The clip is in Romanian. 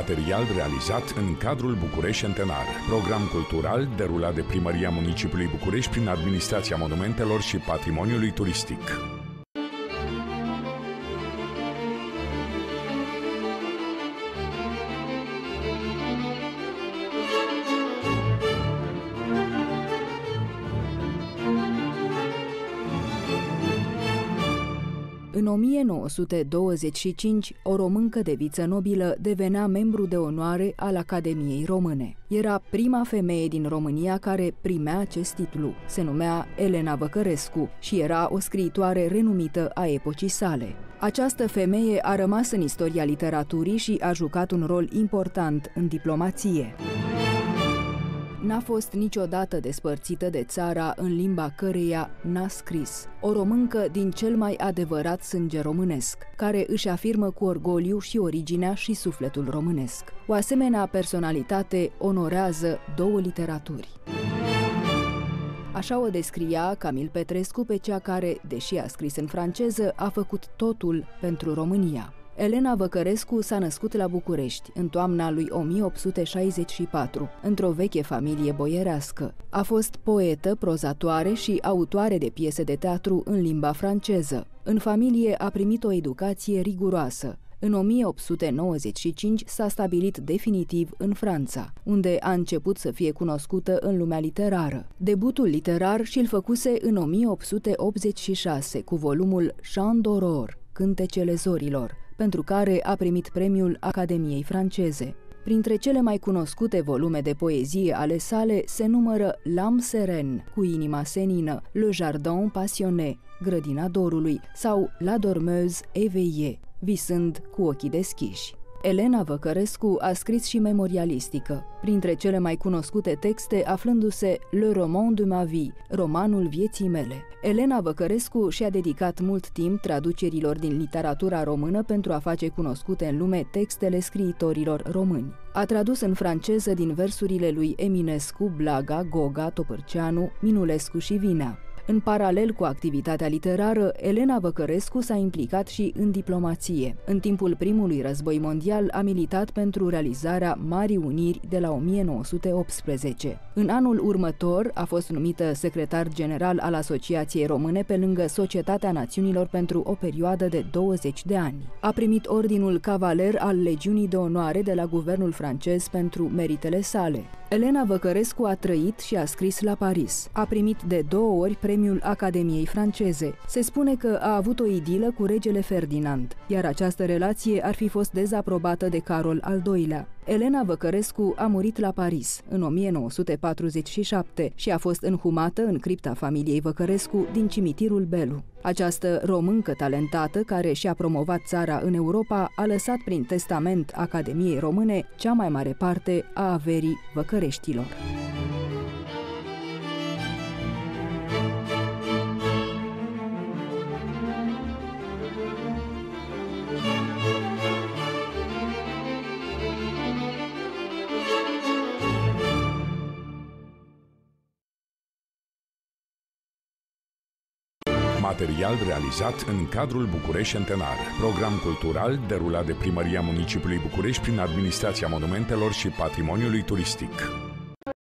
Material realizat în cadrul București Centenar, program cultural derulat de Primăria Municipiului București prin Administrația Monumentelor și Patrimoniului Turistic. În 1925, o româncă de viță nobilă devenea membru de onoare al Academiei Române. Era prima femeie din România care primea acest titlu. Se numea Elena Văcărescu și era o scriitoare renumită a epocii sale. Această femeie a rămas în istoria literaturii și a jucat un rol important în diplomație n-a fost niciodată despărțită de țara în limba căreia n-a scris. O româncă din cel mai adevărat sânge românesc, care își afirmă cu orgoliu și originea și sufletul românesc. O asemenea personalitate onorează două literaturi. Așa o descria Camil Petrescu pe cea care, deși a scris în franceză, a făcut totul pentru România. Elena Văcărescu s-a născut la București în toamna lui 1864, într-o veche familie boierească. A fost poetă, prozatoare și autoare de piese de teatru în limba franceză. În familie a primit o educație riguroasă. În 1895 s-a stabilit definitiv în Franța, unde a început să fie cunoscută în lumea literară. Debutul literar și-l făcuse în 1886 cu volumul Chant d'Aurore, Cântecele Zorilor, pentru care a primit premiul Academiei franceze. Printre cele mai cunoscute volume de poezie ale sale se numără L'âme seren, cu inima senină, Le jardin passionné, Grădina dorului, sau La dormeuse éveillée, visând cu ochii deschiși. Elena Văcărescu a scris și memorialistică, printre cele mai cunoscute texte aflându-se Le roman de ma vie, romanul vieții mele. Elena Văcărescu și-a dedicat mult timp traducerilor din literatura română pentru a face cunoscute în lume textele scriitorilor români. A tradus în franceză din versurile lui Eminescu, Blaga, Goga, Topârceanu, Minulescu și Vinea. În paralel cu activitatea literară, Elena Văcărescu s-a implicat și în diplomație. În timpul primului război mondial a militat pentru realizarea Marii Uniri de la 1918. În anul următor a fost numită secretar general al Asociației Române pe lângă Societatea Națiunilor pentru o perioadă de 20 de ani. A primit ordinul cavaler al Legiunii de Onoare de la guvernul francez pentru meritele sale. Elena Văcărescu a trăit și a scris la Paris. A primit de două ori premiul Academiei franceze. Se spune că a avut o idilă cu regele Ferdinand, iar această relație ar fi fost dezaprobată de Carol al II-lea. Elena Văcărescu a murit la Paris în 1947 și a fost înhumată în cripta familiei Văcărescu din cimitirul Belu. Această româncă talentată, care și-a promovat țara în Europa, a lăsat prin testament Academiei Române cea mai mare parte a averii văcăreștilor. Material realizat în cadrul București Centenar, program cultural derulat de Primăria Municipiului București prin Administrația Monumentelor și Patrimoniului Turistic.